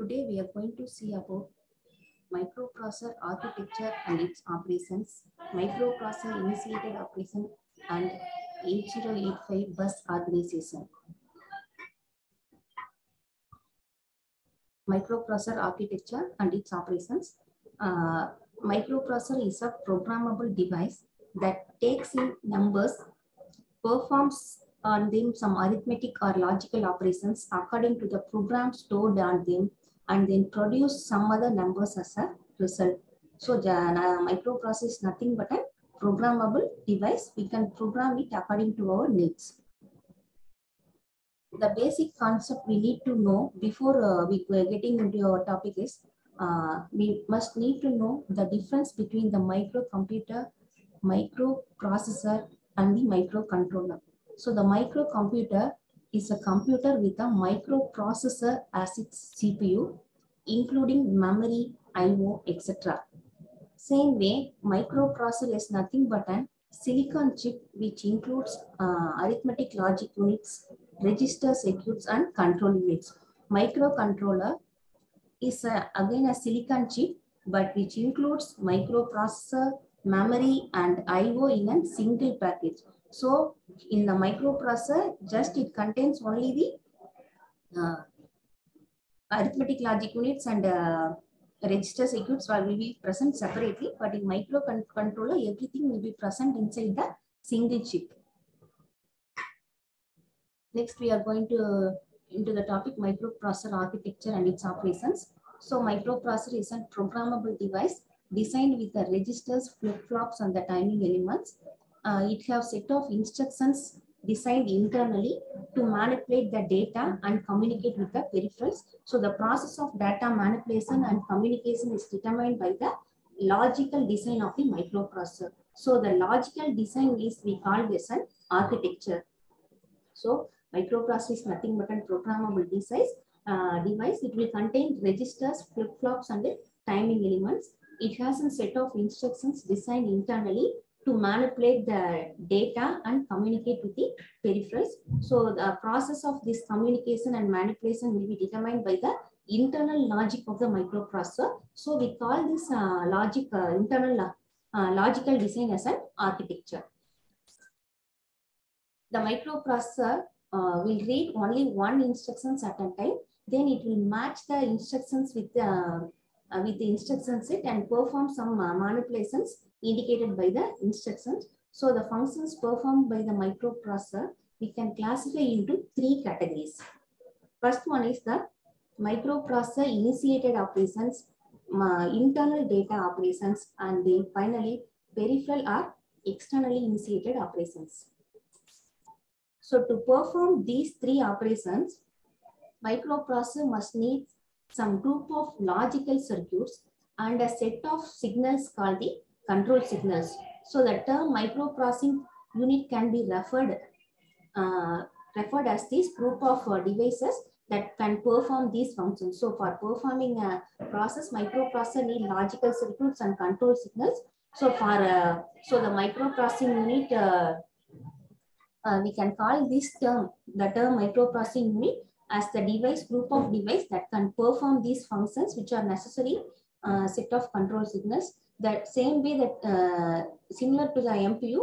Today we are going to see about microprocessor architecture and its operations, microprocessor initiated operation and 8085 bus organization. Microprocessor architecture and its operations. Uh, microprocessor is a programmable device that takes in numbers, performs on them some arithmetic or logical operations according to the program stored on them and then produce some other numbers as a result. So the microprocessor is nothing but a programmable device. We can program it according to our needs. The basic concept we need to know before uh, we are getting into our topic is uh, we must need to know the difference between the microcomputer, microprocessor and the microcontroller. So the microcomputer is a computer with a microprocessor as its CPU, including memory, I/O, etc. Same way, microprocessor is nothing but a silicon chip which includes uh, arithmetic logic units, register circuits, and control units. Microcontroller is a, again a silicon chip, but which includes microprocessor, memory, and I/O in a single package. So in the microprocessor, just it contains only the uh, arithmetic logic units and uh, register circuits will be present separately, but in microcontroller, everything will be present inside the single chip. Next, we are going to into the topic microprocessor architecture and its operations. So microprocessor is a programmable device designed with the registers, flip-flops, and the timing elements uh, it has set of instructions designed internally to manipulate the data and communicate with the peripherals. So the process of data manipulation and communication is determined by the logical design of the microprocessor. So the logical design is we call this an architecture. So microprocessor is nothing but a programmable device. Uh, device. It will contain registers, flip-flops, and timing elements. It has a set of instructions designed internally to manipulate the data and communicate with the peripherals. So the process of this communication and manipulation will be determined by the internal logic of the microprocessor. So we call this uh, logic uh, internal uh, logical design as an architecture. The microprocessor will read only one instructions at a time. Then it will match the instructions with the with the instruction set and perform some manipulations indicated by the instructions. So the functions performed by the microprocessor, we can classify into three categories. First one is the microprocessor initiated operations, uh, internal data operations, and then finally peripheral or externally initiated operations. So to perform these three operations, microprocessor must need some group of logical circuits and a set of signals called the control signals. So the term microprocessing unit can be referred, uh, referred as this group of uh, devices that can perform these functions. So for performing a process, microprocessor need logical circuits and control signals. So for uh, so the microprocessing unit, uh, uh, we can call this term, the term microprocessing unit as the device group of device that can perform these functions which are necessary uh, set of control signals that same way that uh, similar to the MPU,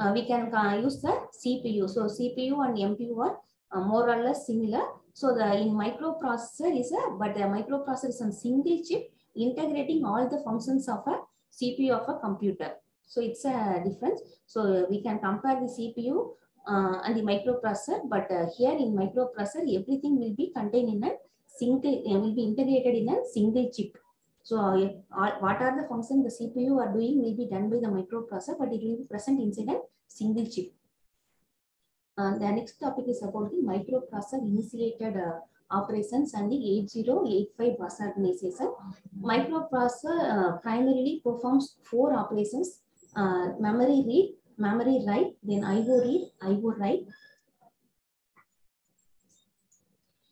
uh, we can uh, use the CPU. So CPU and MPU are uh, more or less similar. So the in microprocessor is a, but the microprocessor is a single chip integrating all the functions of a CPU of a computer. So it's a difference. So we can compare the CPU uh, and the microprocessor, but uh, here in microprocessor, everything will be contained in a single, will be integrated in a single chip. So uh, what are the functions the CPU are doing will be done by the microprocessor, but it will be present inside a single chip. Uh, the next topic is about the microprocessor initiated uh, operations and the 8085 bus organization. Microprocessor primarily performs four operations, memory read, memory write, then IO read, IO write.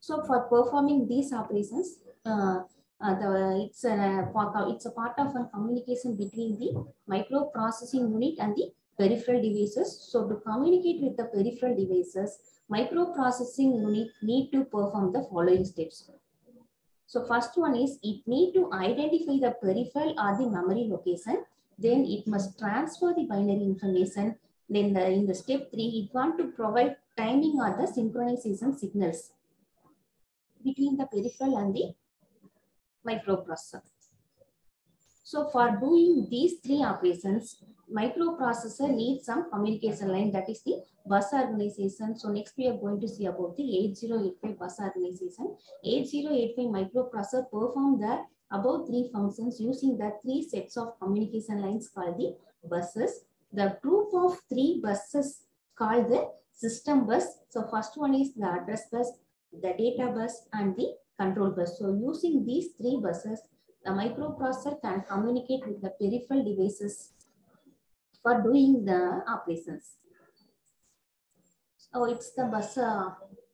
So for performing these operations, uh, uh, the, it's, a, it's a part of a communication between the microprocessing unit and the peripheral devices. So to communicate with the peripheral devices, microprocessing unit need to perform the following steps. So first one is it need to identify the peripheral or the memory location. Then it must transfer the binary information. Then the, in the step three, it want to provide timing or the synchronization signals between the peripheral and the microprocessor. So for doing these three operations, microprocessor needs some communication line that is the bus organization. So next we are going to see about the 8085 bus organization. 8085 microprocessor perform the above three functions using the three sets of communication lines called the buses. The group of three buses called the system bus. So first one is the address bus, the data bus and the control bus. So using these three buses, the microprocessor can communicate with the peripheral devices for doing the operations. So it's the bus uh,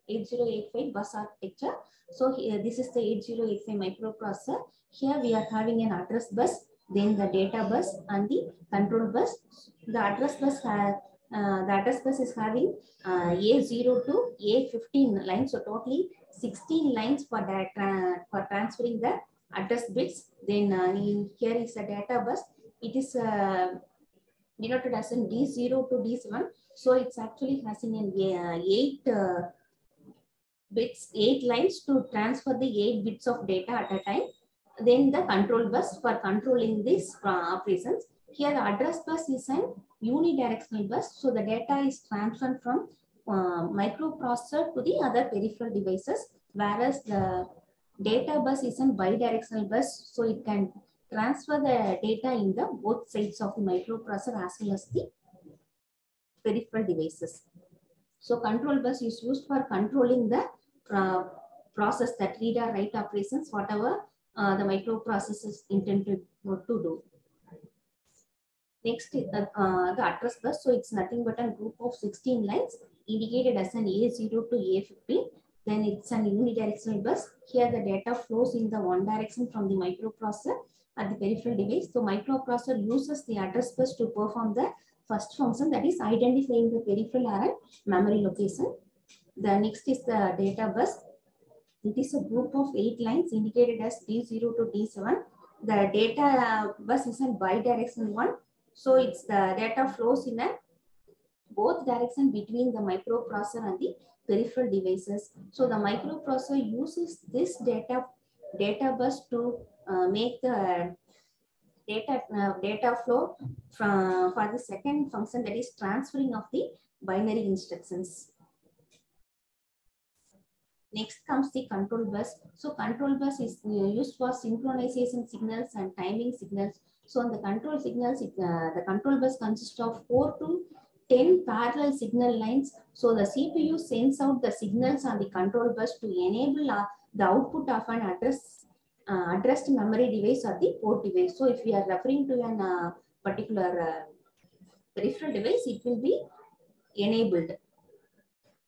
8085 bus architecture. So here, this is the 8085 microprocessor. Here we are having an address bus, then the data bus and the control bus. The address bus has uh, the address bus is having uh, A0 to A15 lines. So totally 16 lines for uh, for transferring the address bits. Then uh, in, here is a data bus. It is uh, denoted as in D0 to D7. So it's actually having an uh, eight uh, bits, eight lines to transfer the eight bits of data at a time. Then the control bus for controlling these uh, operations. Here the address bus is an unidirectional bus. So the data is transferred from uh, microprocessor to the other peripheral devices, whereas the data bus is a bidirectional bus. So it can transfer the data in the both sides of the microprocessor as well as the peripheral devices. So control bus is used for controlling the uh, process that read or write operations, whatever uh, the microprocessor is intended to do. Next, uh, uh, the address bus. So it's nothing but a group of 16 lines indicated as an A0 to A15. Then it's an unidirectional bus. Here the data flows in the one direction from the microprocessor at the peripheral device. So microprocessor uses the address bus to perform the first function that is identifying the peripheral or memory location. The next is the data bus. It is a group of eight lines indicated as D0 to D7. The data bus is a bidirectional one. So it's the data flows in a both direction between the microprocessor and the peripheral devices. So the microprocessor uses this data data bus to uh, make the data uh, data flow from for the second function that is transferring of the binary instructions. Next comes the control bus. So control bus is used for synchronization signals and timing signals. So on the control signals, it, uh, the control bus consists of 4 to 10 parallel signal lines. So the CPU sends out the signals on the control bus to enable uh, the output of an address uh, addressed memory device or the port device. So if we are referring to an uh, particular uh, peripheral device, it will be enabled.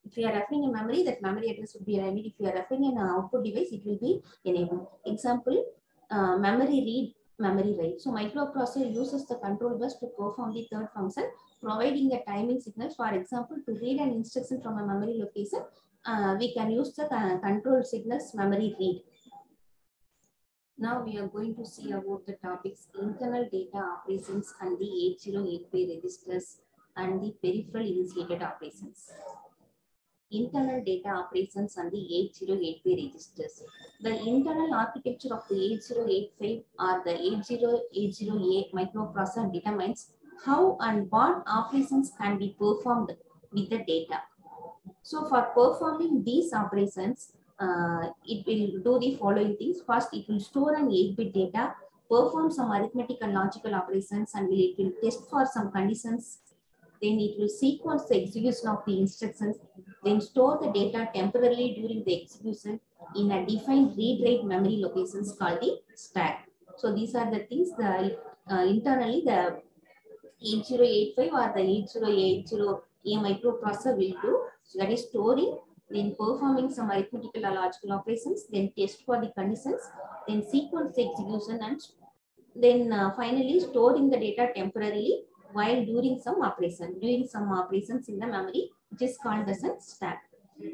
If you are referring a memory, that memory address would be enabled. If you are referring an output device, it will be enabled. Example, uh, memory read, memory write. So microprocessor uses the control bus to perform the third function, providing the timing signals. For example, to read an instruction from a memory location, uh, we can use the uh, control signals memory read. Now we are going to see about the topics internal data operations and the 8085 registers and the peripheral initiated operations. Internal data operations and the 8085 registers. The internal architecture of the 8085 or the 8080A microprocessor determines how and what operations can be performed with the data. So for performing these operations, uh, it will do the following things. First, it will store an 8-bit data, perform some arithmetic and logical operations, and it will test for some conditions. Then it will sequence the execution of the instructions, then store the data temporarily during the execution in a defined read-write memory locations called the stack. So these are the things the uh, internally the 8085 or the 8080 a microprocessor will do. So that is storing then performing some arithmetical or logical operations, then test for the conditions, then sequence execution, and then uh, finally storing the data temporarily while doing some operation, doing some operations in the memory, which is called as a stack.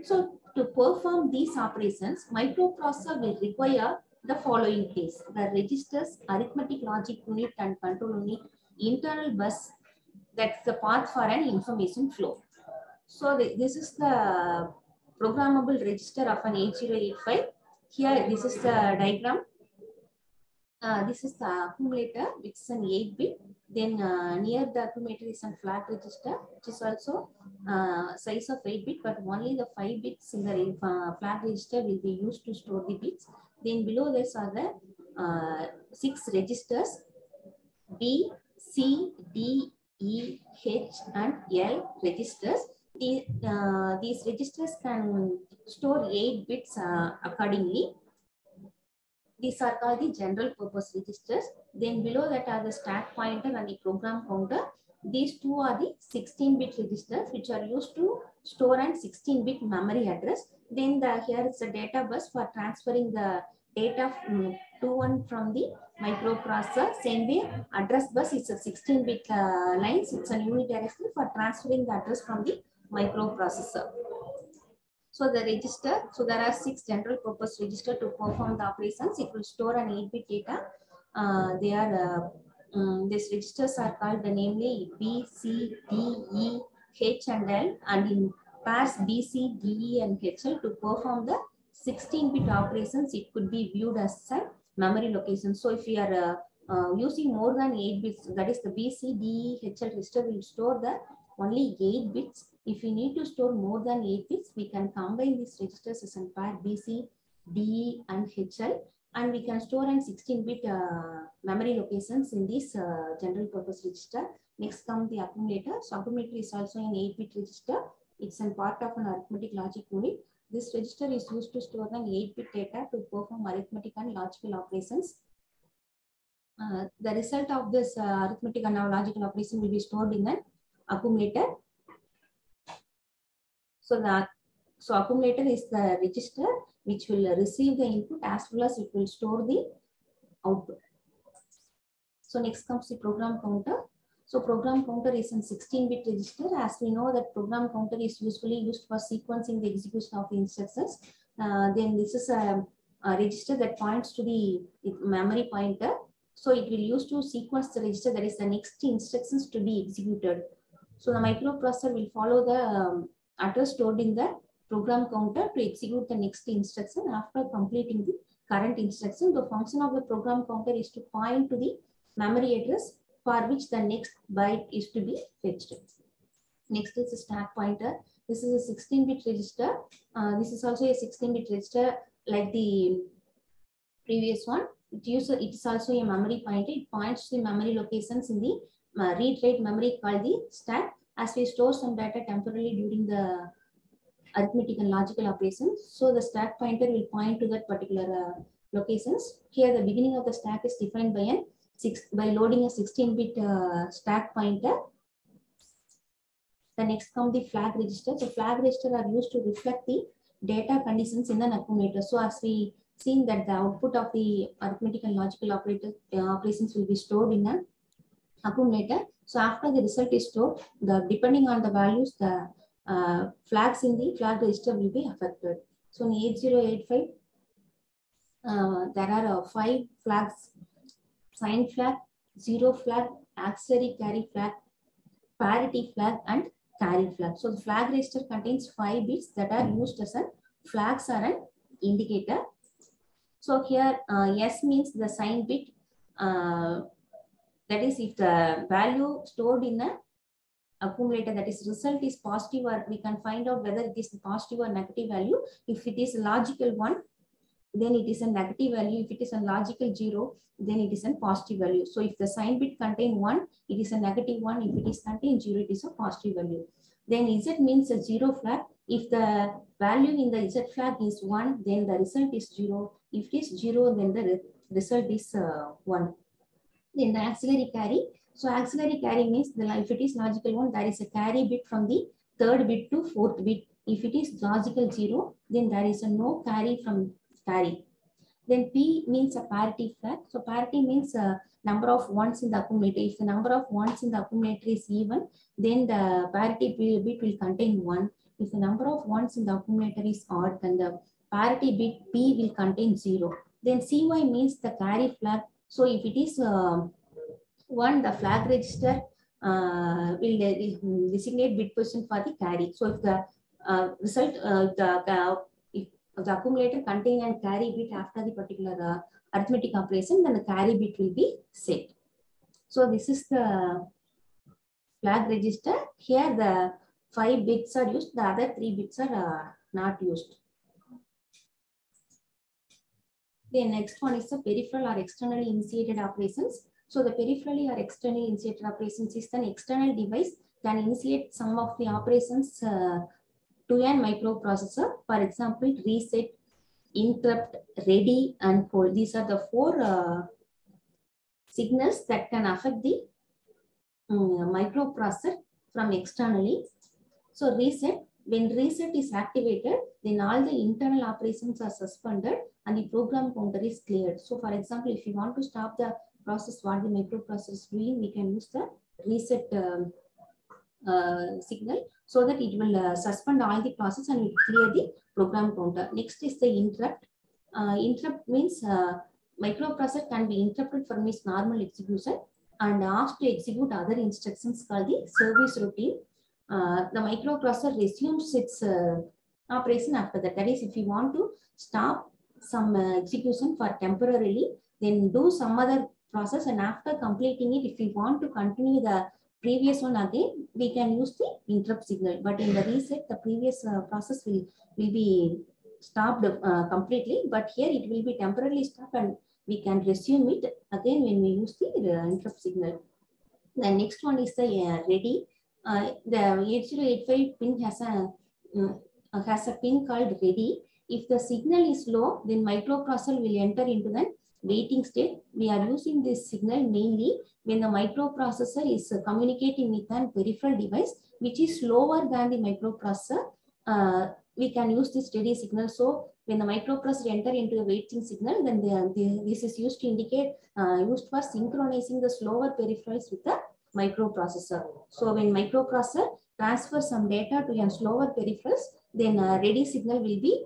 So to perform these operations, microprocessor will require the following things. The registers, arithmetic logic unit and control unit, internal bus, that's the path for an information flow. So the, this is the programmable register of an 8085. Here, this is the diagram. Uh, this is the accumulator, which is an 8-bit. Then uh, near the accumulator is a flag register, which is also uh, size of 8-bit, but only the 5 bits in the uh, flag register will be used to store the bits. Then below this are the uh, six registers, B, C, D, E, H, and L registers. The, uh, these registers can store 8 bits uh, accordingly. These are called the general purpose registers. Then below that are the stack pointer and the program counter. These two are the 16-bit registers which are used to store an 16-bit memory address. Then the here is the data bus for transferring the data um, to one from the microprocessor. Same way, address bus is a 16-bit uh, lines. It's a unidirectional for transferring the address from the microprocessor. So the register, so there are six general purpose register to perform the operations. It will store an 8-bit data. Uh, they are, uh, um, these registers are called the namely B, C, D, E, H and L and in pairs B, C, D, E and HL to perform the 16-bit operations. It could be viewed as a memory location. So if we are uh, uh, using more than 8 bits, that is the B, C, D, E, HL register will store the only 8 bits if we need to store more than 8 bits, we can combine these registers as a pair BC, DE, and HL, and we can store in 16-bit uh, memory locations in this uh, general purpose register. Next comes the accumulator. So accumulator is also an 8-bit register. It's a part of an arithmetic logic unit. This register is used to store an 8-bit data to perform arithmetic and logical operations. Uh, the result of this uh, arithmetic and logical operation will be stored in an accumulator so that so accumulator is the register which will receive the input as well as it will store the output. So next comes the program counter. So program counter is a 16-bit register. As we know that program counter is usually used for sequencing the execution of the instructions. Uh, then this is a, a, register that points to the memory pointer. So it will use to sequence the register that is the next instructions to be executed. So the microprocessor will follow the um, address stored in the program counter to execute the next instruction after completing the current instruction. The function of the program counter is to point to the memory address for which the next byte is to be fetched. Next is the stack pointer. This is a 16-bit register. Uh, this is also a 16-bit register like the previous one. It, it is also a memory pointer. It points to the memory locations in the uh, read-write memory called the stack as we store some data temporarily during the arithmetic and logical operations. So the stack pointer will point to that particular uh, locations. Here the beginning of the stack is defined by an six by loading a 16-bit uh, stack pointer. The next come the flag register. So flag register are used to reflect the data conditions in an accumulator. So as we seen that the output of the arithmetic and logical operator, uh, operations will be stored in an accumulator. So after the result is stored, the depending on the values, the uh, flags in the flag register will be affected. So in 8085, uh, there are uh, five flags, sign flag, zero flag, auxiliary carry flag, parity flag, and carry flag. So the flag register contains five bits that are used as a flags are an indicator. So here uh, S means the sign bit uh, that is if the value stored in a accumulator that is result is positive or we can find out whether it is positive or negative value. If it is logical one, then it is a negative value. If it is a logical zero, then it is a positive value. So if the sign bit contain one, it is a negative one. If it is contain zero, it is a positive value. Then Z means a zero flag. If the value in the Z flag is one, then the result is zero. If it is zero, then the result is uh, one. Then the auxiliary carry. So auxiliary carry means the if it is logical one, there is a carry bit from the third bit to fourth bit. If it is logical zero, then there is a no carry from carry. Then P means a parity flag. So parity means a number of ones in the accumulator. If the number of ones in the accumulator is even, then the parity bit will contain one. If the number of ones in the accumulator is odd, then the parity bit P will contain zero. Then CY means the carry flag. So if it is uh, one, the flag register uh, will designate bit position for the carry. So if the uh, result, uh, the the accumulator contain and carry bit after the particular uh, arithmetic operation, then the carry bit will be set. So this is the flag register. Here the five bits are used, the other three bits are uh, not used. The next one is the peripheral or externally initiated operations. So the peripherally or externally initiated operations is an external device can initiate some of the operations uh, to a microprocessor. For example, reset, interrupt, ready, and hold. These are the four uh, signals that can affect the um, microprocessor from externally. So reset, when reset is activated, then all the internal operations are suspended and the program counter is cleared. So for example, if you want to stop the process what the microprocessor is doing, we can use the reset um, uh, signal so that it will uh, suspend all the process and clear the program counter. Next is the interrupt. Uh, interrupt means uh, microprocessor can be interrupted from its normal execution and asked to execute other instructions called the service routine. The microprocessor resumes its uh, operation after that. That is, if you want to stop some uh, execution for temporarily, then do some other process and after completing it, if we want to continue the previous one again, we can use the interrupt signal. But in the reset, the previous uh, process will, will be stopped uh, completely, but here it will be temporarily stopped and we can resume it again when we use the uh, interrupt signal. The next one is the ready. Uh, the 8085 pin has a uh, has a pin called ready. If the signal is low, then microprocessor will enter into the waiting state. We are using this signal mainly when the microprocessor is communicating with a peripheral device, which is slower than the microprocessor. Uh, we can use this steady signal. So when the microprocessor enter into the waiting signal, then the, the, this is used to indicate, uh, used for synchronizing the slower peripherals with the microprocessor. So when microprocessor transfers some data to a slower peripherals, then uh, ready signal will be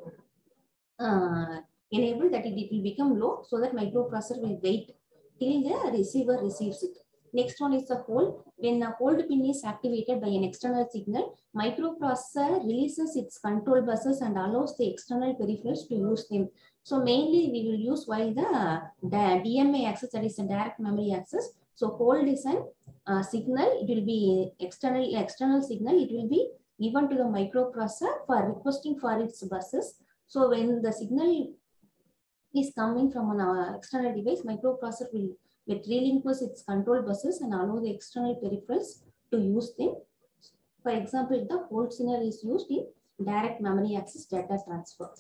uh, enabled that it, will become low so that microprocessor will wait till the receiver receives it. Next one is the hold. When the hold pin is activated by an external signal, microprocessor releases its control buses and allows the external peripherals to use them. So mainly we will use while the, the DMA access, that is a direct memory access. So hold is an uh, signal, it will be external, external signal, it will be given to the microprocessor for requesting for its buses. So when the signal is coming from an uh, external device, microprocessor will, will relinquish its control buses and allow the external peripherals to use them. For example, the hold signal is used in direct memory access data transfer.